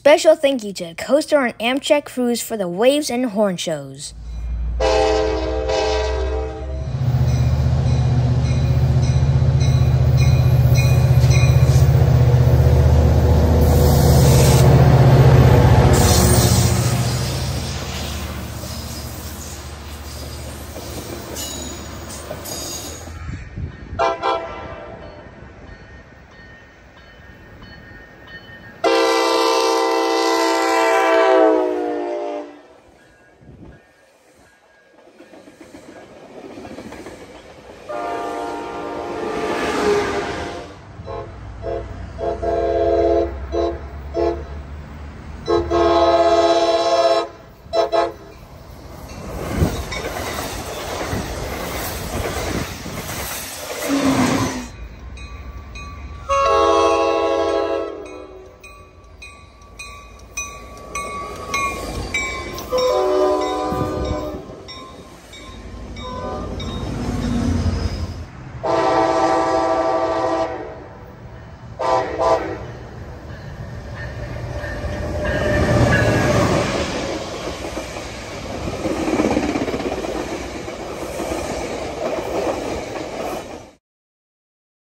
Special thank you to Coaster and Amtrak Cruise for the waves and horn shows.